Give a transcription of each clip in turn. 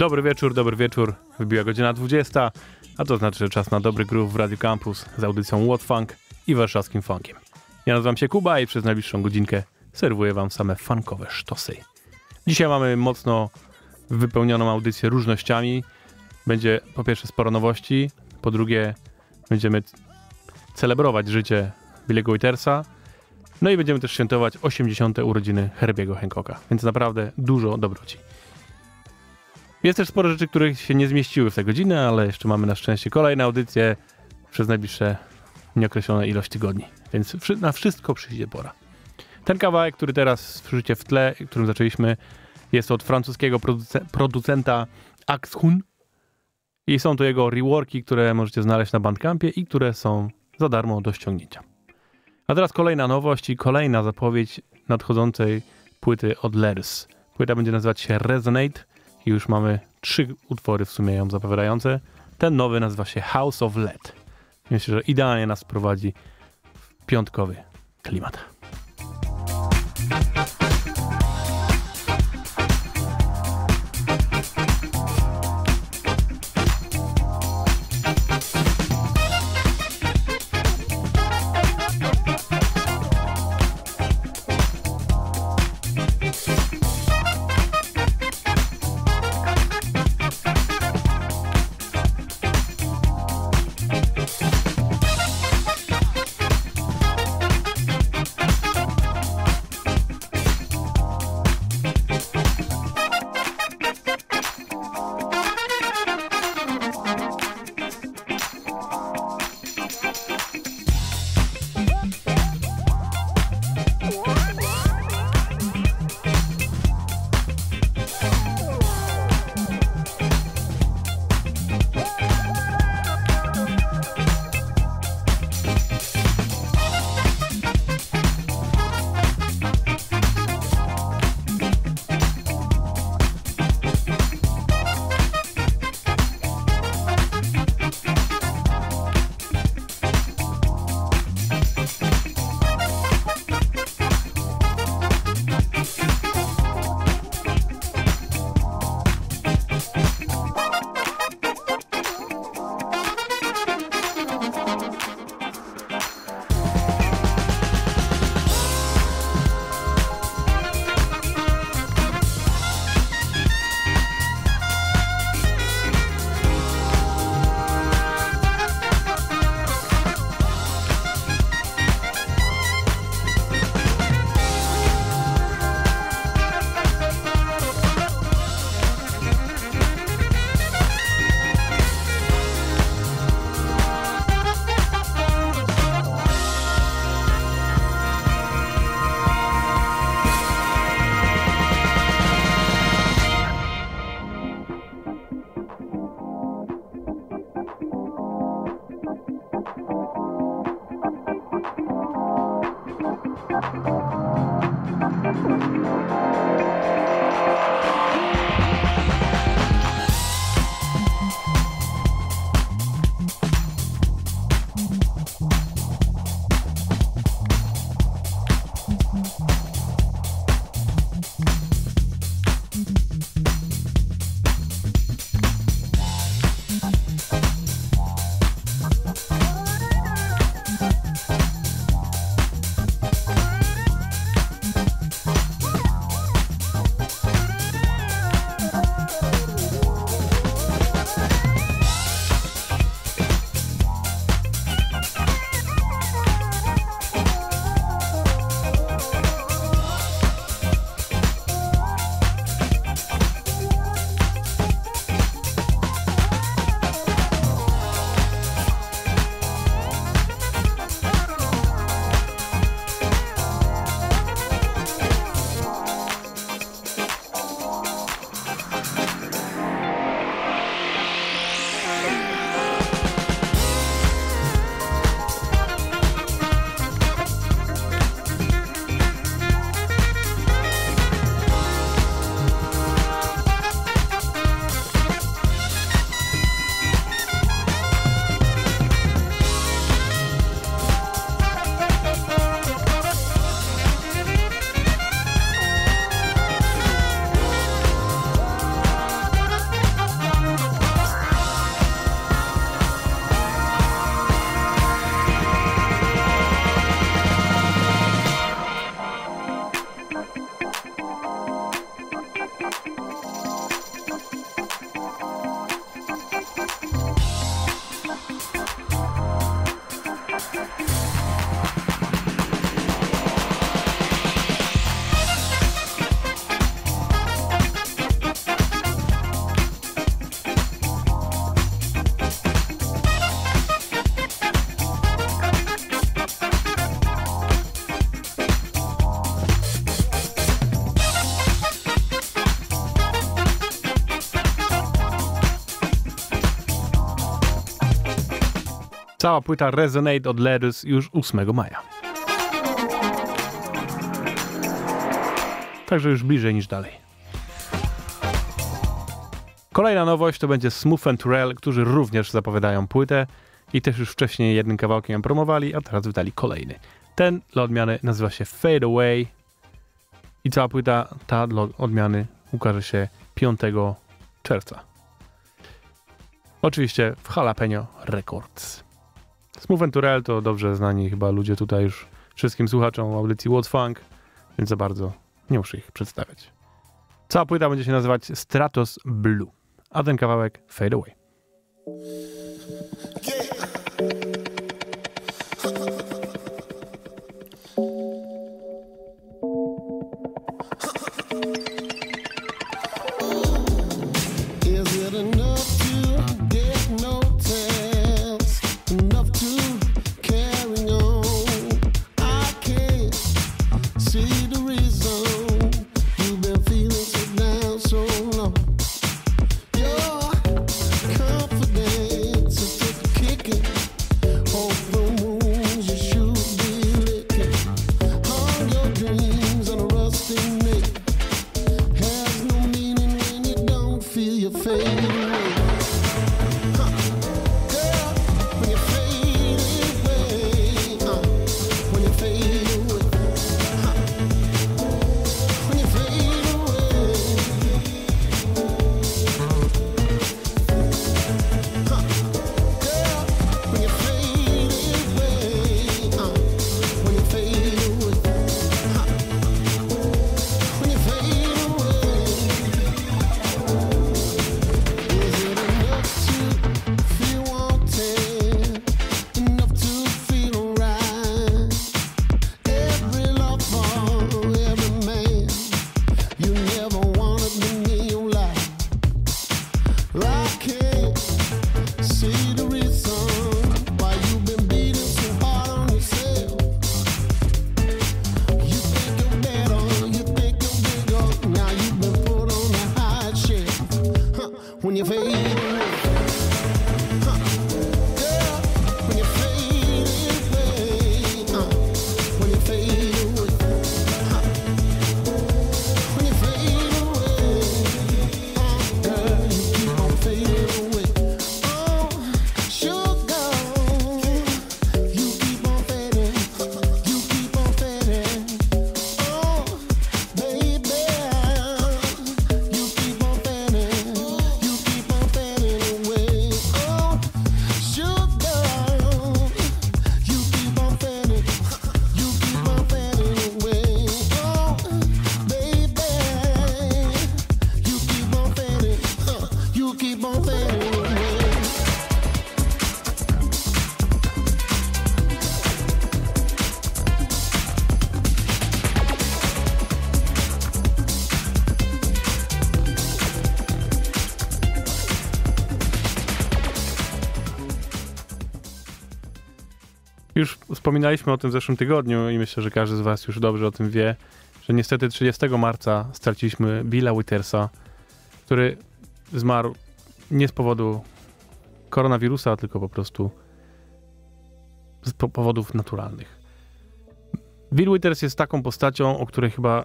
Dobry wieczór, dobry wieczór. Wybiła godzina 20, a to znaczy, że czas na dobry groove w Radio Campus z audycją What Funk i warszawskim funkiem. Ja nazywam się Kuba i przez najbliższą godzinkę serwuję wam same funkowe sztosy. Dzisiaj mamy mocno wypełnioną audycję różnościami. Będzie po pierwsze sporo nowości, po drugie będziemy celebrować życie Billy'ego Wittersa, no i będziemy też świętować 80. urodziny Herbiego Hancocka, więc naprawdę dużo dobroci. Jest też sporo rzeczy, które się nie zmieściły w tę godzinę, ale jeszcze mamy na szczęście kolejne audycje przez najbliższe nieokreślone ilość tygodni, więc na wszystko przyjdzie pora. Ten kawałek, który teraz słyszycie w tle, którym zaczęliśmy, jest od francuskiego produce- producenta Axhun i są to jego reworki, które możecie znaleźć na Bandcampie i które są za darmo do ściągnięcia. A teraz kolejna nowość i kolejna zapowiedź nadchodzącej płyty od Lers. Płyta będzie nazywać się Resonate i już mamy trzy utwory w sumie ją zapowiadające. Ten nowy nazywa się House of Led. Myślę, że idealnie nas prowadzi w piątkowy klimat. Cała płyta Resonate od Ledus już 8 maja. Także już bliżej niż dalej. Kolejna nowość to będzie Smooth and którzy również zapowiadają płytę i też już wcześniej jednym kawałkiem ją promowali, a teraz wydali kolejny. Ten dla odmiany nazywa się Fade Away i cała płyta ta dla odmiany ukaże się 5 czerwca. Oczywiście w Jalapeno Records. Smooth and Turrell to dobrze znani chyba ludzie tutaj już wszystkim słuchaczom audycji What's Funk, więc za bardzo nie muszę ich przedstawiać. Cała płyta będzie się nazywać Stratos Blue, a ten kawałek Fade Away. Wspominaliśmy o tym w zeszłym tygodniu i myślę, że każdy z Was już dobrze o tym wie, że niestety 30 marca straciliśmy Billa Wittersa, który zmarł nie z powodu koronawirusa, tylko po prostu z powodów naturalnych. Bill Withers jest taką postacią, o której chyba,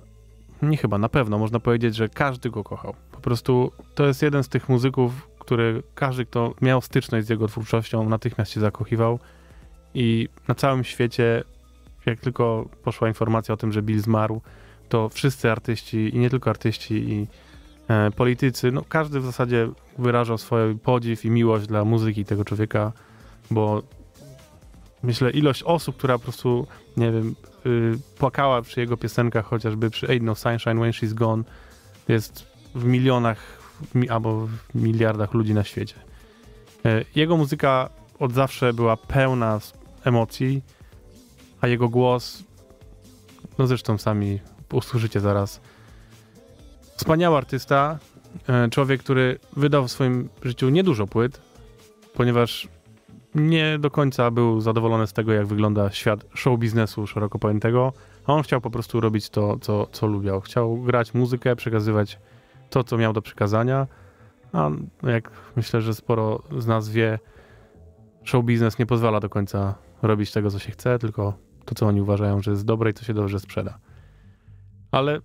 nie chyba, na pewno można powiedzieć, że każdy go kochał. Po prostu to jest jeden z tych muzyków, który każdy, kto miał styczność z jego twórczością, natychmiast się zakochiwał i na całym świecie, jak tylko poszła informacja o tym, że Bill zmarł, to wszyscy artyści i nie tylko artyści i e, politycy, no każdy w zasadzie wyrażał swój podziw i miłość dla muzyki tego człowieka, bo myślę, ilość osób, która po prostu, nie wiem, y, płakała przy jego piosenkach, chociażby przy Ain't No Sunshine When She's Gone, jest w milionach mi, albo w miliardach ludzi na świecie. E, jego muzyka od zawsze była pełna emocji, a jego głos, no zresztą sami usłyszycie zaraz. Wspaniały artysta, e, człowiek, który wydał w swoim życiu niedużo płyt, ponieważ nie do końca był zadowolony z tego, jak wygląda świat show biznesu szeroko pojętego, a on chciał po prostu robić to, co, co lubiał. Chciał grać muzykę, przekazywać to, co miał do przekazania, a jak myślę, że sporo z nas wie, show biznes nie pozwala do końca robić tego, co się chce, tylko to, co oni uważają, że jest dobre i co się dobrze sprzeda. Ale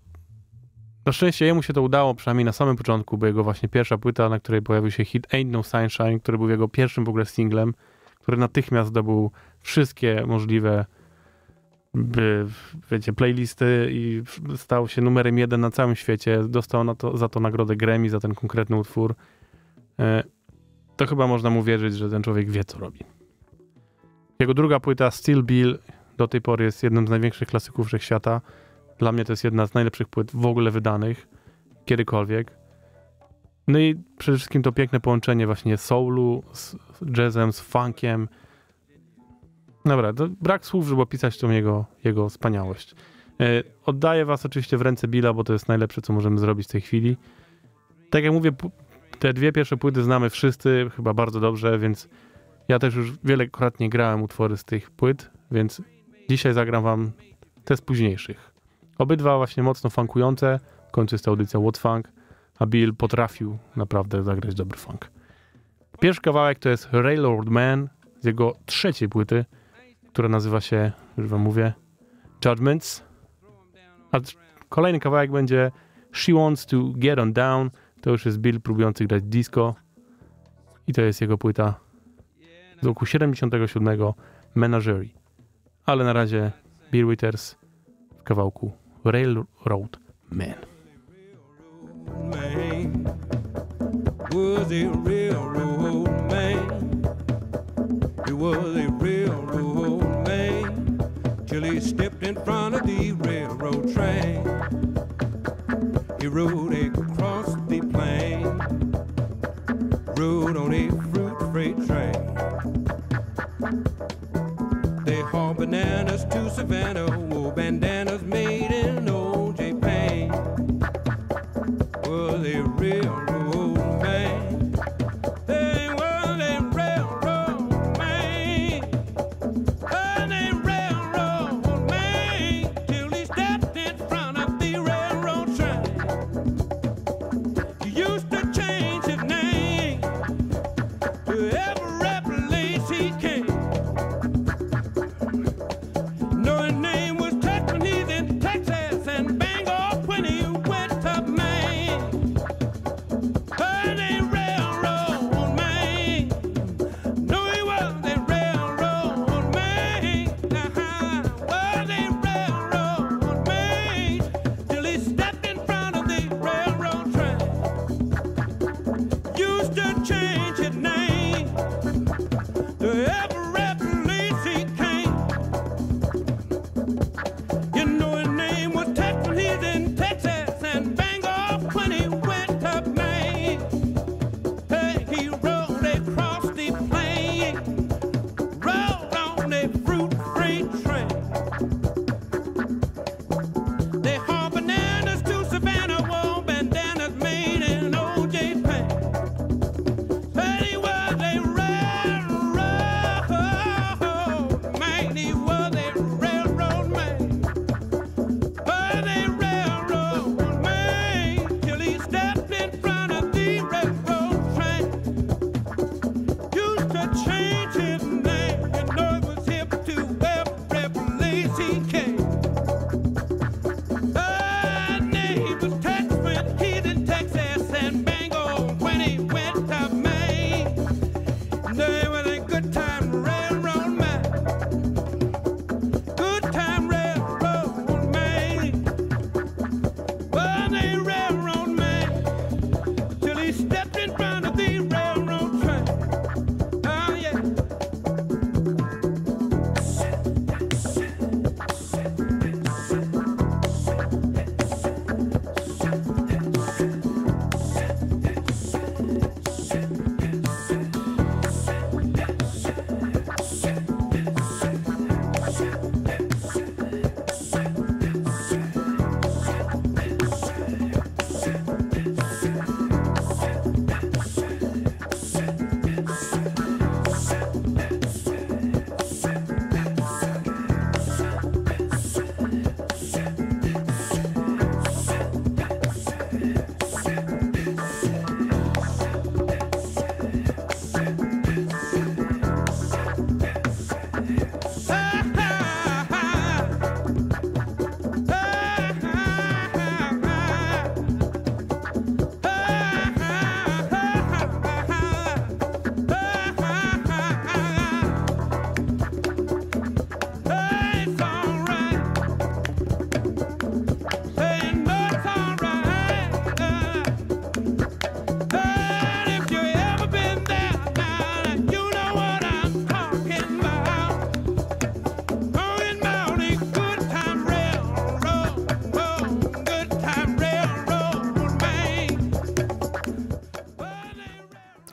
na szczęście jemu się to udało, przynajmniej na samym początku, bo jego właśnie pierwsza płyta, na której pojawił się hit Ain't No Sunshine, który był jego pierwszym w ogóle singlem, który natychmiast zdobył wszystkie możliwe by, wiecie, playlisty i stał się numerem jeden na całym świecie. Dostał to, za to nagrodę Grammy, za ten konkretny utwór. E, to chyba można mu wierzyć, że ten człowiek wie, co robi. Jego druga płyta, Still Bill, do tej pory jest jednym z największych klasyków wszechświata. Dla mnie to jest jedna z najlepszych płyt w ogóle wydanych, kiedykolwiek. No i przede wszystkim to piękne połączenie właśnie soulu z jazzem, z funkiem. Dobra, brak słów, żeby opisać tą jego, jego wspaniałość. E, oddaję was oczywiście w ręce Billa, bo to jest najlepsze, co możemy zrobić w tej chwili. Tak jak mówię, te dwie pierwsze płyty znamy wszyscy, chyba bardzo dobrze, więc ja też już wielokrotnie grałem utwory z tych płyt, więc dzisiaj zagram wam te z późniejszych. Obydwa właśnie mocno funkujące, w końcu jest audycja What Funk, a Bill potrafił naprawdę zagrać dobry funk. Pierwszy kawałek to jest Railroad Man z jego trzeciej płyty, która nazywa się, już wam mówię, Judgments. A kolejny kawałek będzie She Wants to Get On Down. To już jest Bill próbujący grać disco. I to jest jego płyta z roku 77 Menagerie. Ale na razie Bill Withers w kawałku Railroad Man. was a railroad man. He was a railroad man till he stepped in front of the railroad train. He rode across the plain, rode on a fruit freight train. Bananas to Savannah, wore bandanas made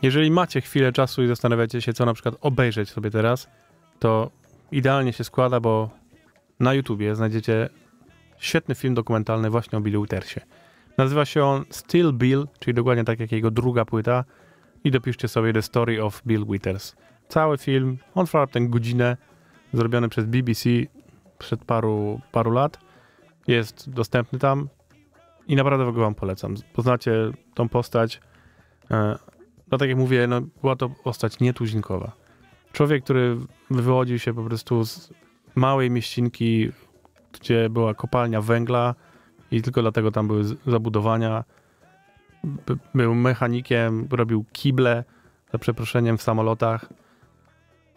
Jeżeli macie chwilę czasu i zastanawiacie się, co na przykład obejrzeć sobie teraz, to idealnie się składa, bo na YouTubie znajdziecie świetny film dokumentalny właśnie o Billu Withersie. Nazywa się on Still Bill, czyli dokładnie tak jak jego druga płyta i dopiszcie sobie The Story of Bill Withers. Cały film, on trwa raptem godzinę, zrobiony przez BBC przed paru, paru lat. Jest dostępny tam i naprawdę go wam polecam. Poznacie tą postać. No tak jak mówię, no, była to postać nietuzinkowa. Człowiek, który wywodził się po prostu z małej mieścinki, gdzie była kopalnia węgla i tylko dlatego tam były zabudowania. By, był mechanikiem, robił kible, za przeproszeniem, w samolotach,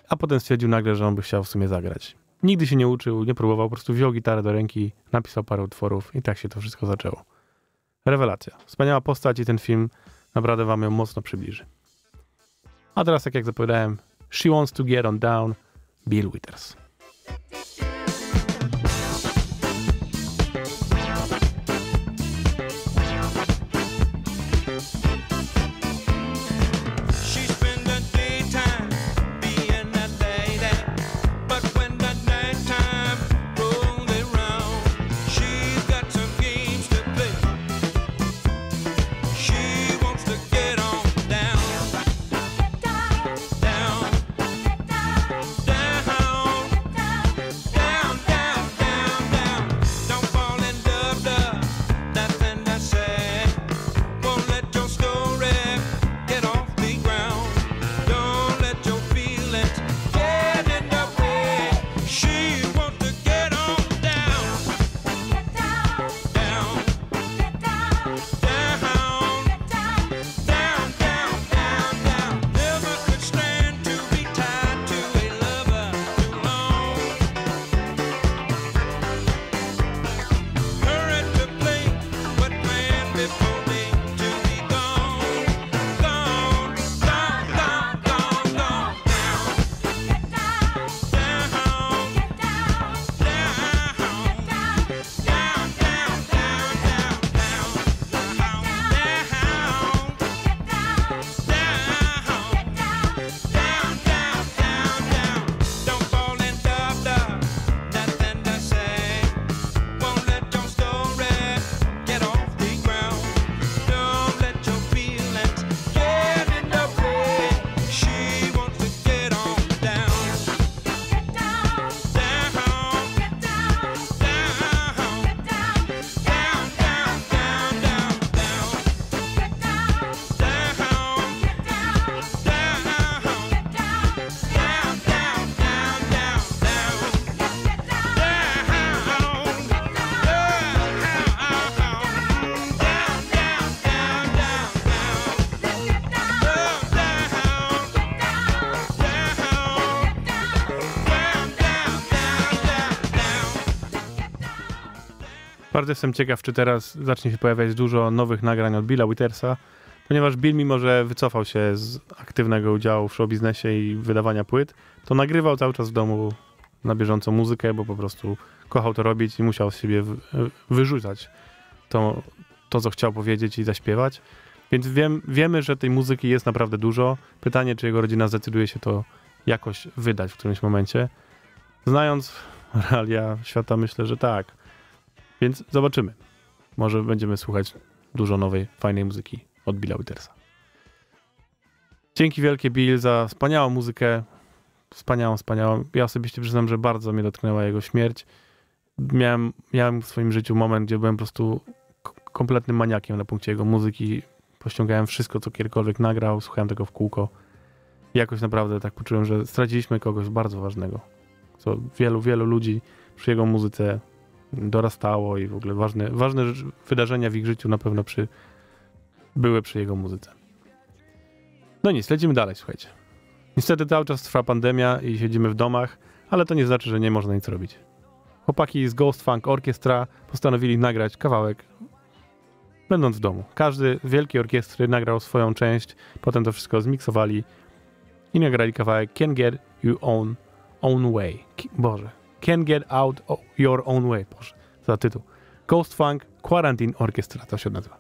a potem stwierdził nagle, że on by chciał w sumie zagrać. Nigdy się nie uczył, nie próbował, po prostu wziął gitarę do ręki, napisał parę utworów i tak się to wszystko zaczęło. Rewelacja. Wspaniała postać i ten film naprawdę wam ją mocno przybliży. A teraz, tak jak zapowiadałem, She Wants to Get On Down, Bill Withers. Bardzo jestem ciekaw, czy teraz zacznie się pojawiać dużo nowych nagrań od Billa Withersa, ponieważ Bill, mimo że wycofał się z aktywnego udziału w showbiznesie i wydawania płyt, to nagrywał cały czas w domu na bieżąco muzykę, bo po prostu kochał to robić i musiał z siebie wyrzucać to, to co chciał powiedzieć i zaśpiewać. Więc wiem, wiemy, że tej muzyki jest naprawdę dużo. Pytanie, czy jego rodzina zdecyduje się to jakoś wydać w którymś momencie. Znając realia świata, myślę, że tak. Więc zobaczymy. Może będziemy słuchać dużo nowej, fajnej muzyki od Billa Withersa. Dzięki wielkie Bill za wspaniałą muzykę. Wspaniałą, wspaniałą. Ja osobiście przyznam, że bardzo mnie dotknęła jego śmierć. Miałem, miałem w swoim życiu moment, gdzie byłem po prostu kompletnym maniakiem na punkcie jego muzyki. Pościągałem wszystko, co kiedykolwiek nagrał, słuchałem tego w kółko. I jakoś naprawdę tak poczułem, że straciliśmy kogoś bardzo ważnego. Co wielu, wielu ludzi przy jego muzyce dorastało i w ogóle ważne, ważne wydarzenia w ich życiu na pewno przy, były przy jego muzyce. No nic, lecimy dalej, słuchajcie. Niestety cały czas trwa pandemia i siedzimy w domach, ale to nie znaczy, że nie można nic robić. Chłopaki z Ghost Funk Orchestra postanowili nagrać kawałek będąc w domu. Każdy wielkiej orkiestry nagrał swoją część, potem to wszystko zmiksowali i nagrali kawałek Can Get You Own, own Way. Boże, Can Get Out Your Own Way. Boże, za tytuł. Ghost Funk Quarantine Orchestra to się nazywa.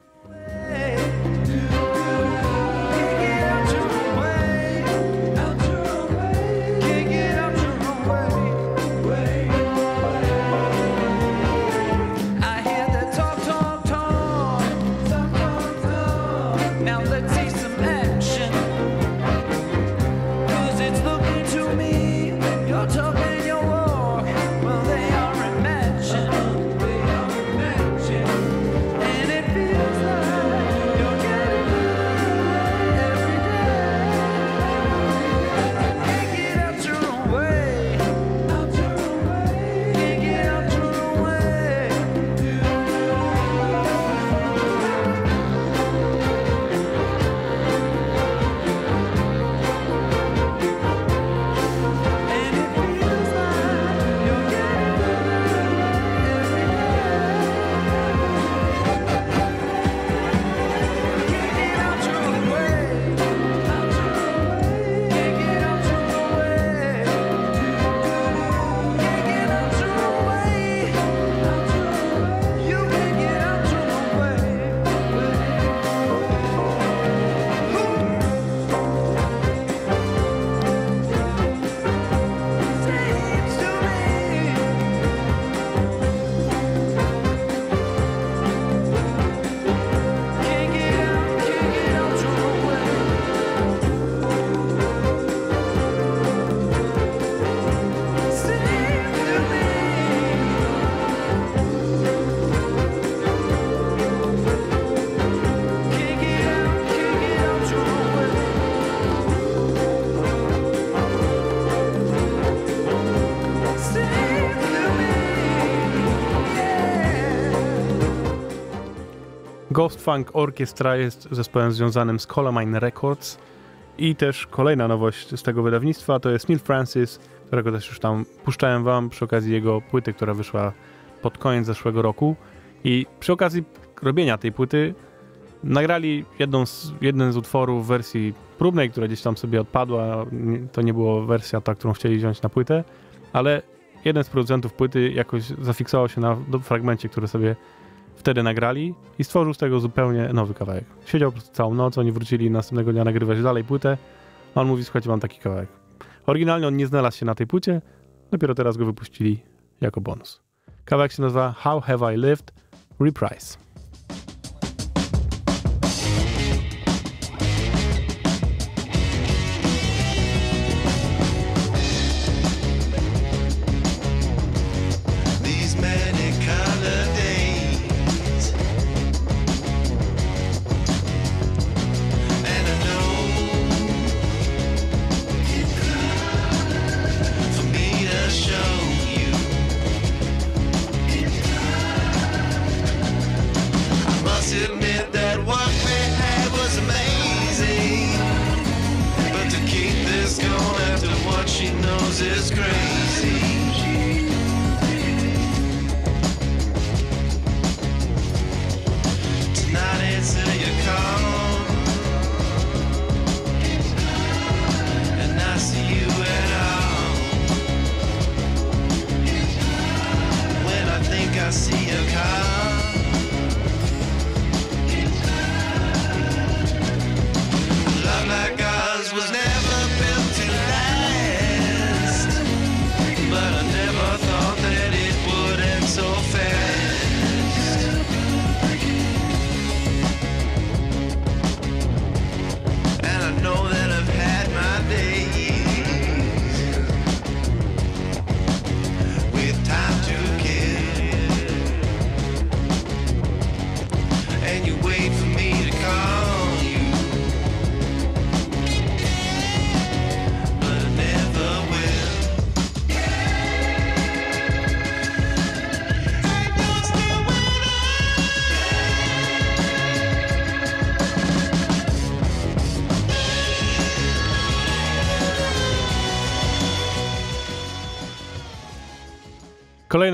Ghost Funk Orchestra jest zespołem związanym z Colamine Records. I też kolejna nowość z tego wydawnictwa to jest Neil Francis, którego też już tam puszczałem wam przy okazji jego płyty, która wyszła pod koniec zeszłego roku. I przy okazji robienia tej płyty nagrali jedną z, jeden z utworów w wersji próbnej, która gdzieś tam sobie odpadła, to nie była wersja ta, którą chcieli wziąć na płytę, ale jeden z producentów płyty jakoś zafiksował się na fragmencie, który sobie wtedy nagrali i stworzył z tego zupełnie nowy kawałek. Siedział całą noc, oni wrócili następnego dnia nagrywać dalej płytę, on mówi, słuchajcie, mam taki kawałek. Oryginalnie on nie znalazł się na tej płycie, dopiero teraz go wypuścili jako bonus. Kawałek się nazywa How Have I Lived? Reprise.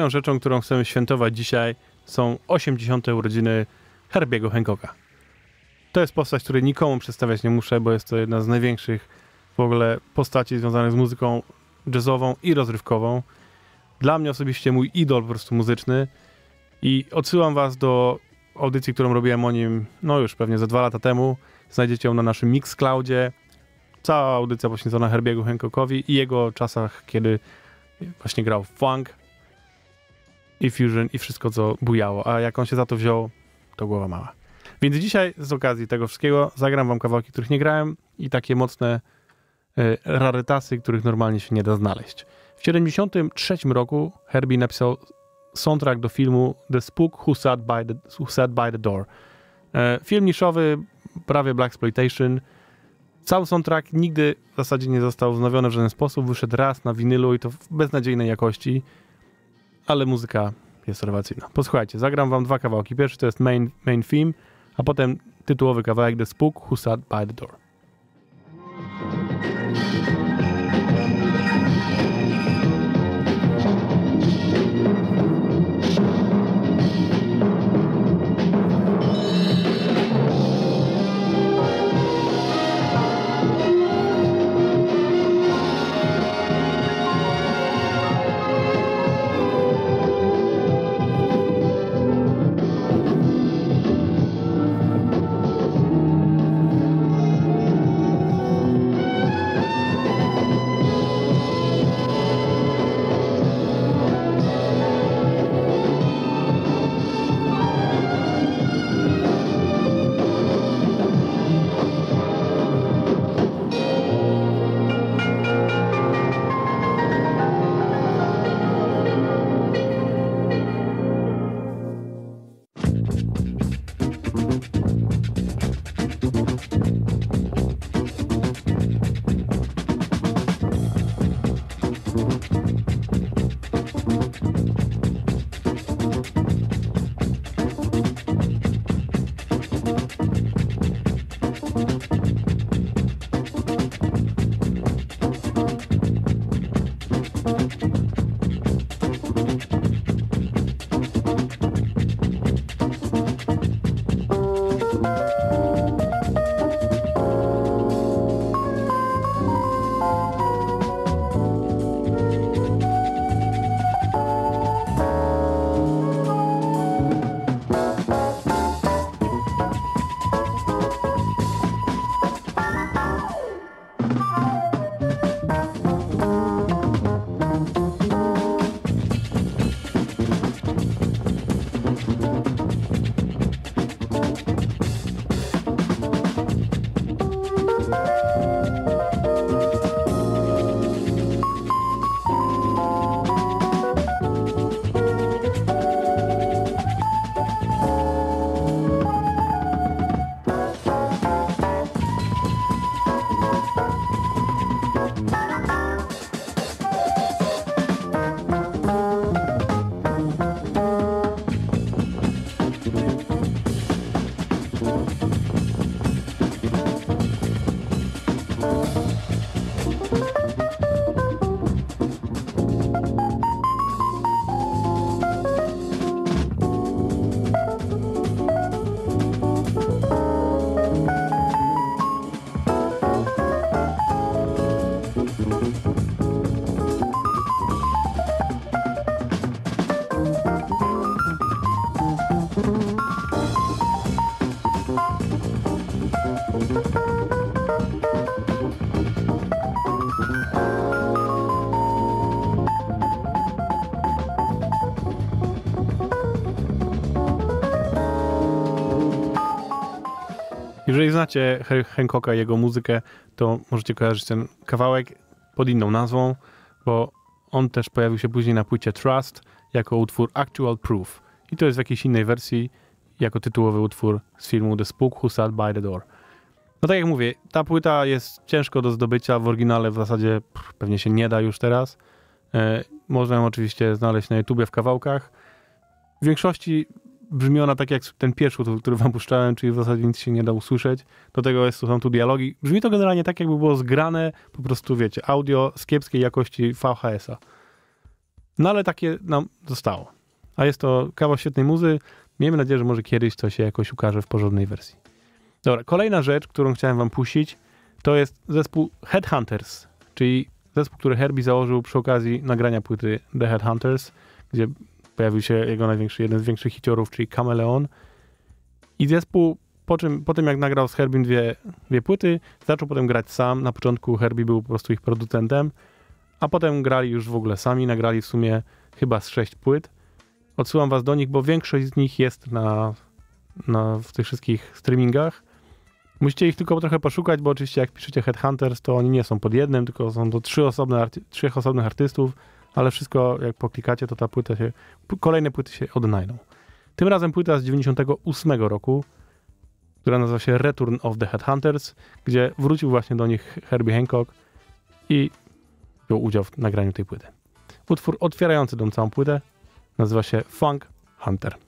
Kolejną rzeczą, którą chcemy świętować dzisiaj są 80. urodziny Herbiego Hancocka. To jest postać, której nikomu przedstawiać nie muszę, bo jest to jedna z największych w ogóle postaci związanych z muzyką jazzową i rozrywkową. Dla mnie osobiście mój idol po prostu muzyczny i odsyłam was do audycji, którą robiłem o nim, no już pewnie za dwa lata temu. Znajdziecie ją na naszym Mixcloudzie. Cała audycja poświęcona Herbiego Hancockowi i jego czasach, kiedy właśnie grał funk i fusion i wszystko, co bujało. A jak on się za to wziął, to głowa mała. Więc dzisiaj z okazji tego wszystkiego zagram wam kawałki, których nie grałem i takie mocne e, rarytasy, których normalnie się nie da znaleźć. W 1973 roku Herbie napisał soundtrack do filmu The Spook Who Sat By The, Who Sat by the Door. E, film niszowy, prawie Black Exploitation. Cały soundtrack nigdy w zasadzie nie został wznowiony w żaden sposób. Wyszedł raz na winylu i to w beznadziejnej jakości, ale muzyka jest rewelacyjna. Posłuchajcie, zagram wam dwa kawałki. Pierwszy to jest main, main theme, a potem tytułowy kawałek The Spook Who Sat By The Door. Jeżeli znacie Hancocka i jego muzykę, to możecie kojarzyć ten kawałek pod inną nazwą, bo on też pojawił się później na płycie Trust jako utwór Actual Proof. I to jest w jakiejś innej wersji jako tytułowy utwór z filmu The Spook Who Sat By The Door. No tak jak mówię, ta płyta jest ciężko do zdobycia, w oryginale w zasadzie pff, pewnie się nie da już teraz. E, można ją oczywiście znaleźć na YouTubie w kawałkach. W większości brzmi ona tak jak ten pierwszy utwór, który wam puszczałem, czyli w zasadzie nic się nie da usłyszeć. Do tego jest, są tu dialogi. Brzmi to generalnie tak, jakby było zgrane po prostu, wiecie, audio z kiepskiej jakości VHS-a. No ale takie nam zostało. A jest to kawał świetnej muzy. Miejmy nadzieję, że może kiedyś to się jakoś ukaże w porządnej wersji. Dobra, kolejna rzecz, którą chciałem wam puścić, to jest zespół Headhunters, czyli zespół, który Herbie założył przy okazji nagrania płyty The Headhunters, gdzie pojawił się jego największy, jeden z większych hiciorów, czyli Chameleon. I zespół, po, czym, po tym jak nagrał z Herbiem dwie, dwie płyty, zaczął potem grać sam. Na początku Herbie był po prostu ich producentem, a potem grali już w ogóle sami, nagrali w sumie chyba z sześć płyt. Odsyłam was do nich, bo większość z nich jest na, na, w tych wszystkich streamingach. Musicie ich tylko trochę poszukać, bo oczywiście jak piszecie Headhunters, to oni nie są pod jednym, tylko są to trzy osobne trzech osobnych artystów, ale wszystko jak poklikacie, to ta płyta się, kolejne płyty się odnajdą. Tym razem płyta z 98 roku, która nazywa się Return of the Headhunters, gdzie wrócił właśnie do nich Herbie Hancock i wziął udział w nagraniu tej płyty. Utwór otwierający tą całą płytę nazywa się Funk Hunter.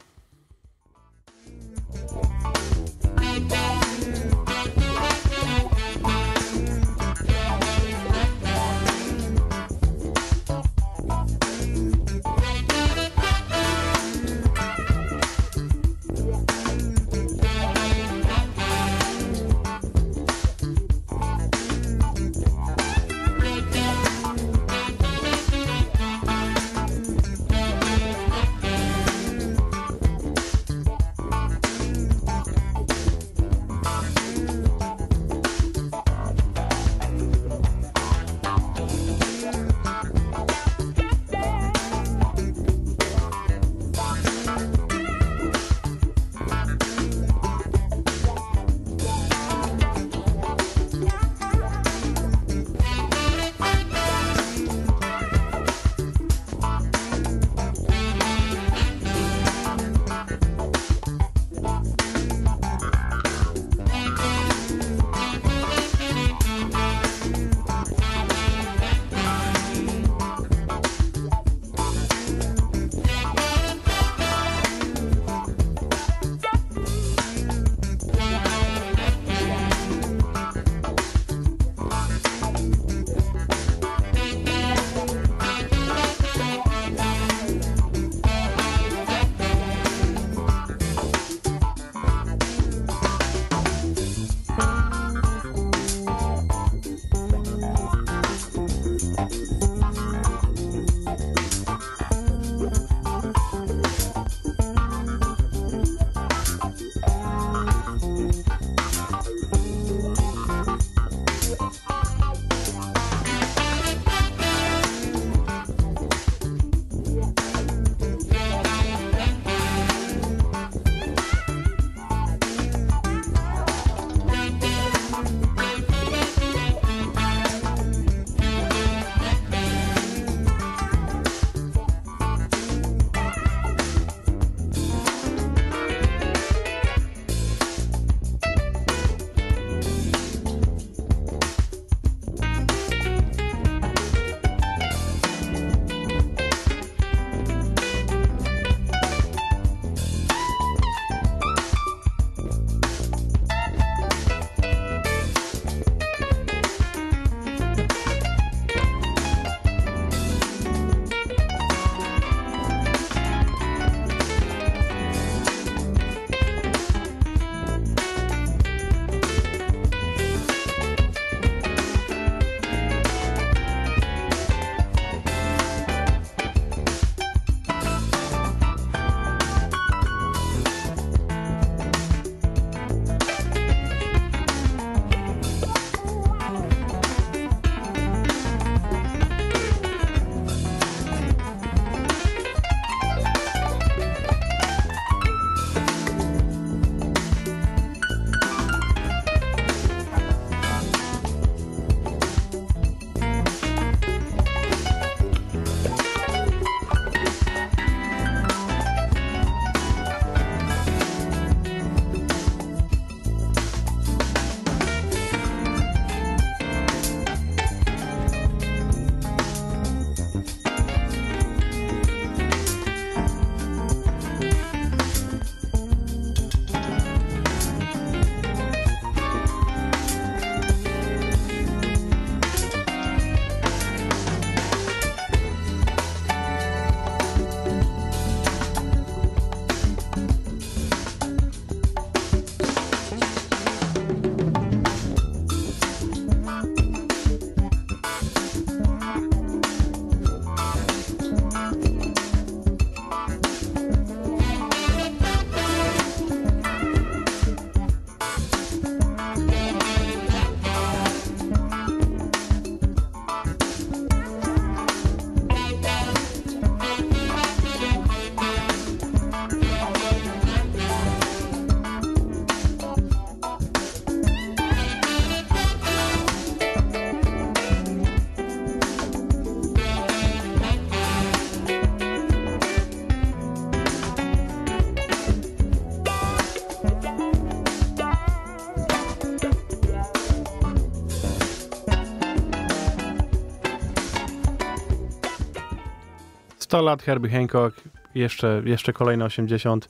100 lat Herbie Hancock, jeszcze, jeszcze kolejne 80.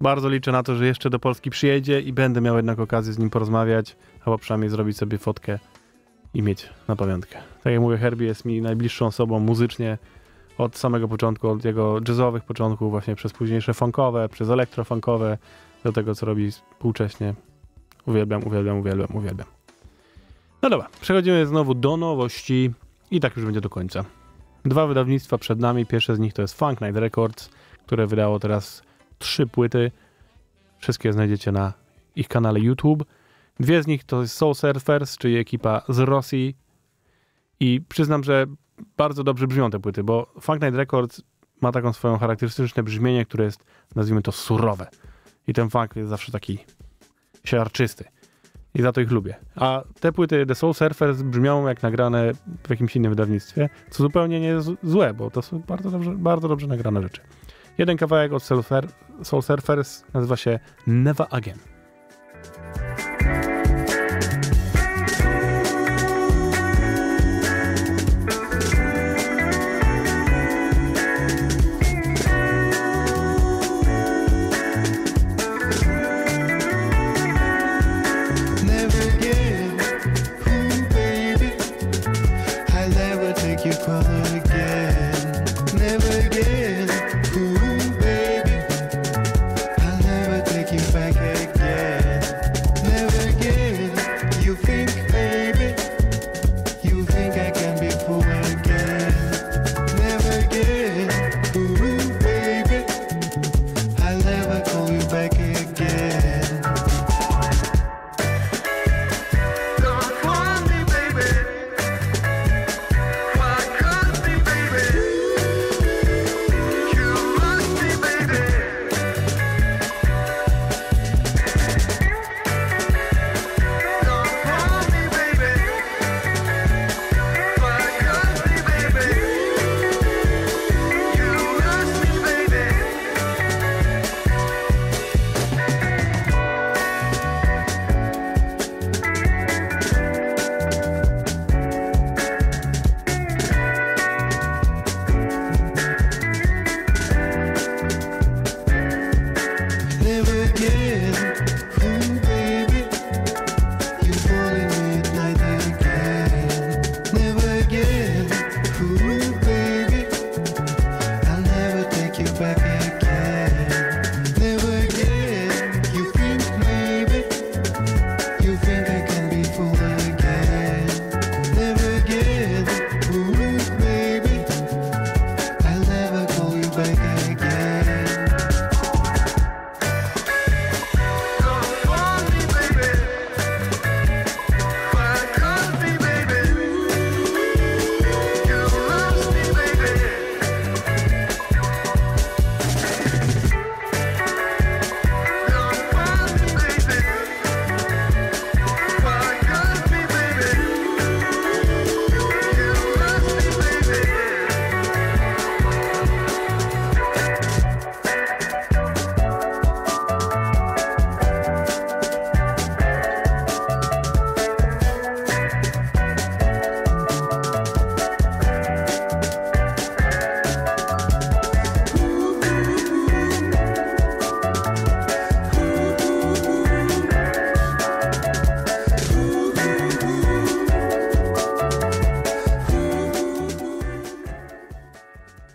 Bardzo liczę na to, że jeszcze do Polski przyjedzie i będę miał jednak okazję z nim porozmawiać, albo przynajmniej zrobić sobie fotkę i mieć na pamiątkę. Tak jak mówię, Herbie jest mi najbliższą osobą muzycznie od samego początku, od jego jazzowych początków, właśnie przez późniejsze funkowe, przez elektrofunkowe, do tego, co robi współcześnie. Uwielbiam, uwielbiam, uwielbiam, uwielbiam. No dobra, przechodzimy znowu do nowości i tak już będzie do końca. Dwa wydawnictwa przed nami. Pierwsze z nich to jest Funk Night Records, które wydało teraz trzy płyty. Wszystkie znajdziecie na ich kanale YouTube. Dwie z nich to jest Soul Surfers, czyli ekipa z Rosji. I przyznam, że bardzo dobrze brzmią te płyty, bo Funk Night Records ma taką swoją charakterystyczne brzmienie, które jest, nazwijmy to, surowe. I ten funk jest zawsze taki siarczysty. I za to ich lubię. A te płyty The Soul Surfers brzmią jak nagrane w jakimś innym wydawnictwie, co zupełnie nie jest złe, bo to są bardzo dobrze, bardzo dobrze nagrane rzeczy. Jeden kawałek od Soul, Soul Surfers nazywa się Never Again.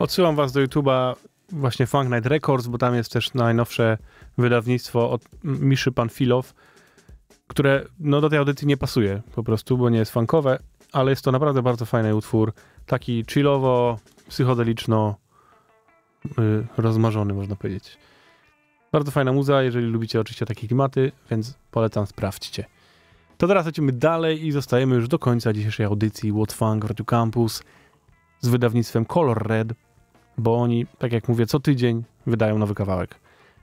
Odsyłam was do YouTube'a właśnie Funk Night Records, bo tam jest też najnowsze wydawnictwo od Miszy Panfilow, które no, do tej audycji nie pasuje po prostu, bo nie jest funkowe, ale jest to naprawdę bardzo fajny utwór. Taki chillowo, psychodeliczno y, rozmarzony, można powiedzieć. Bardzo fajna muza, jeżeli lubicie oczywiście takie klimaty, więc polecam, sprawdźcie. To teraz lecimy dalej i zostajemy już do końca dzisiejszej audycji What Funk Radio Campus z wydawnictwem Color Red, bo oni, tak jak mówię, co tydzień wydają nowy kawałek.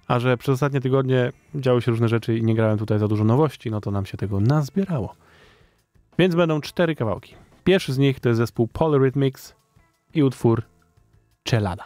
A że przez ostatnie tygodnie działy się różne rzeczy i nie grałem tutaj za dużo nowości, no to nam się tego nazbierało. Więc będą cztery kawałki. Pierwszy z nich to jest zespół Polyrhythmics i utwór Chelada.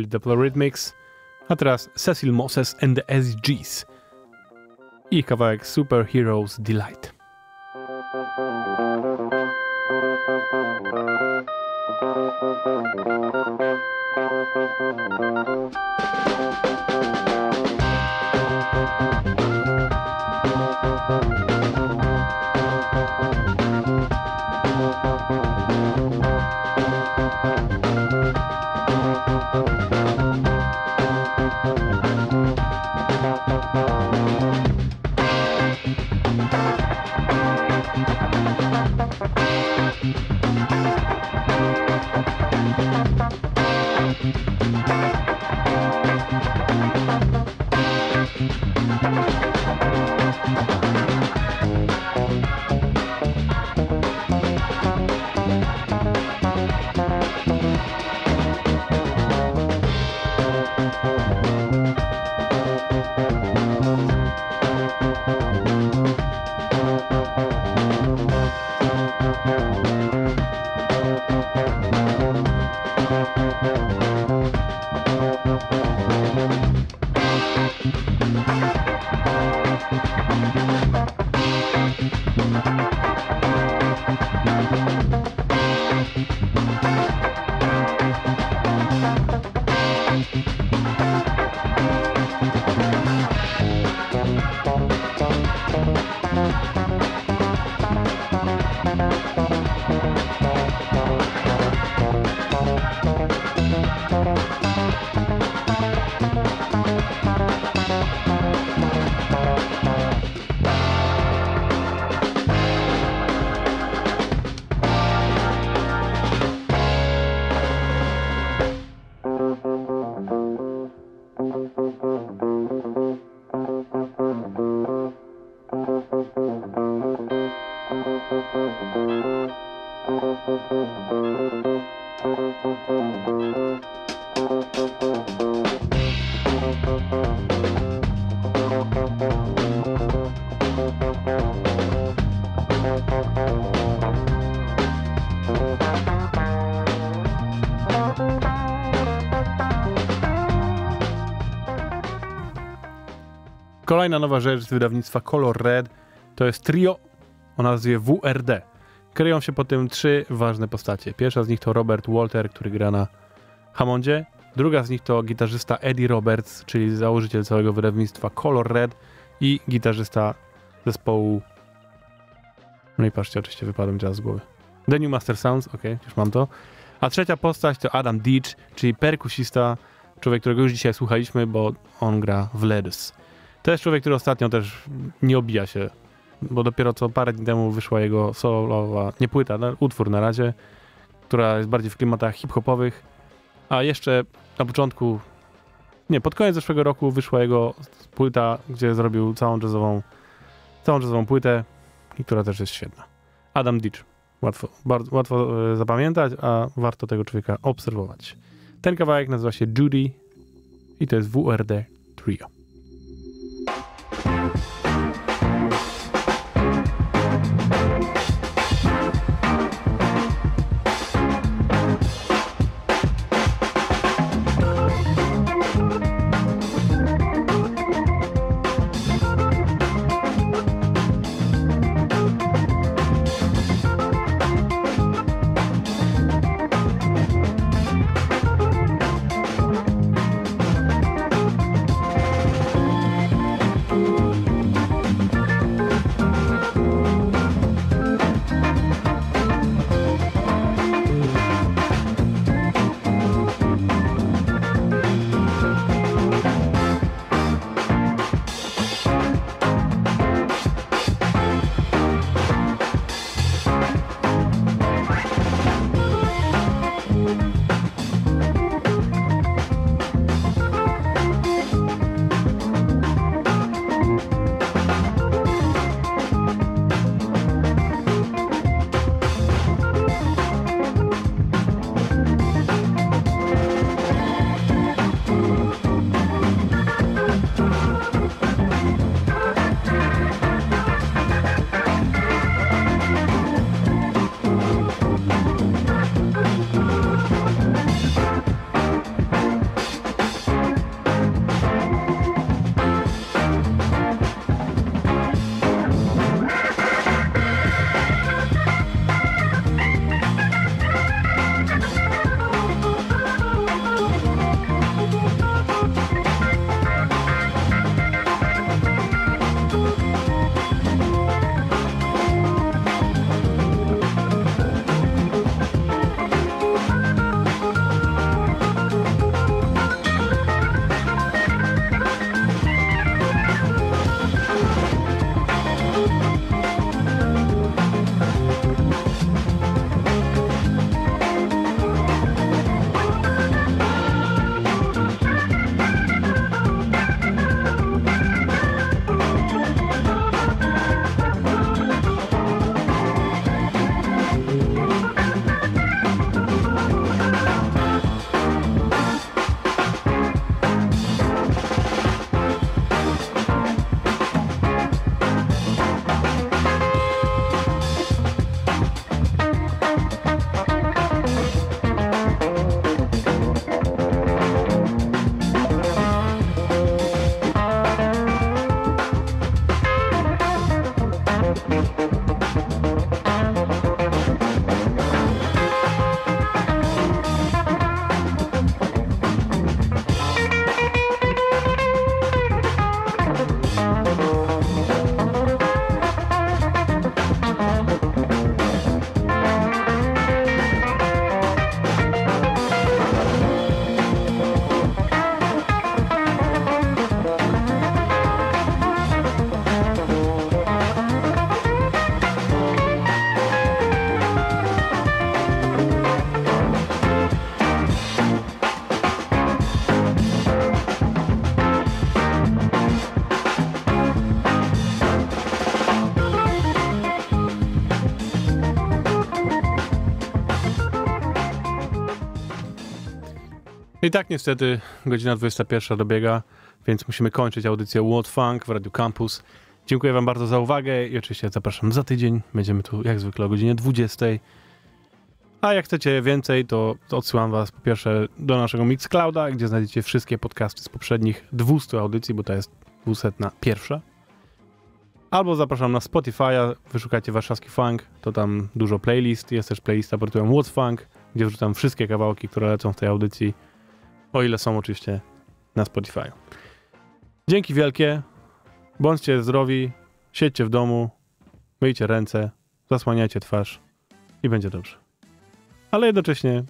The Rhythmics. A teraz Cecil Moses and the SGs. I kawałek Superheroes Delight. Kolejna nowa rzecz z wydawnictwa Color Red to jest trio o nazwie WRD. Kryją się po tym trzy ważne postacie. Pierwsza z nich to Robert Walter, który gra na Hammondzie. Druga z nich to gitarzysta Eddie Roberts, czyli założyciel całego wydawnictwa Color Red i gitarzysta zespołu no i patrzcie, oczywiście wypadłem teraz z głowy. The New Master Sounds, ok, już mam to. A trzecia postać to Adam Deitch, czyli perkusista, człowiek, którego już dzisiaj słuchaliśmy, bo on gra w Ledus. To jest człowiek, który ostatnio też nie obija się, bo dopiero co parę dni temu wyszła jego solowa, nie płyta, utwór na razie, która jest bardziej w klimatach hip-hopowych, a jeszcze na początku, nie, pod koniec zeszłego roku wyszła jego płyta, gdzie zrobił całą jazzową, całą jazzową płytę i która też jest świetna. Adam Ditch. Łatwo, bardzo łatwo e, zapamiętać, a warto tego człowieka obserwować. Ten kawałek nazywa się Judy i to jest WRD Trio. I tak niestety godzina 21 dobiega, więc musimy kończyć audycję World Funk w Radio Campus. Dziękuję wam bardzo za uwagę i oczywiście zapraszam za tydzień. Będziemy tu jak zwykle o godzinie 20. A jak chcecie więcej, to odsyłam was po pierwsze do naszego Mixclouda, gdzie znajdziecie wszystkie podcasty z poprzednich 200 audycji, bo to jest 201. Albo zapraszam na Spotify'a, wyszukajcie warszawski funk, to tam dużo playlist, jest też playlista pod tytułem What's Funk, gdzie wrzucam wszystkie kawałki, które lecą w tej audycji, o ile są oczywiście na Spotify'u. Dzięki wielkie, bądźcie zdrowi, siedźcie w domu, myjcie ręce, zasłaniajcie twarz i będzie dobrze. Ale jednocześnie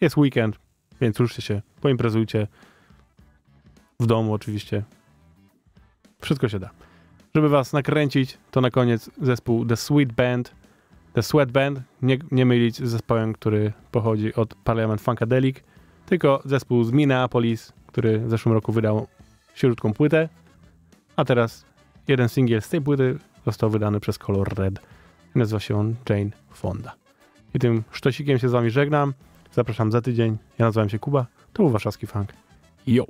jest weekend, więc ruszcie się, poimprezujcie w domu oczywiście. Wszystko się da. Żeby was nakręcić, to na koniec zespół The Sweet Band. The Sweat Band, nie, nie mylić z zespołem, który pochodzi od Parliament Funkadelic, tylko zespół z Minneapolis, który w zeszłym roku wydał śródką płytę, a teraz jeden singiel z tej płyty został wydany przez Color Red. Nazywa się on Jane Fonda. I tym sztosikiem się z wami żegnam. Zapraszam za tydzień. Ja nazywam się Kuba. To był warszawski funk. Yo!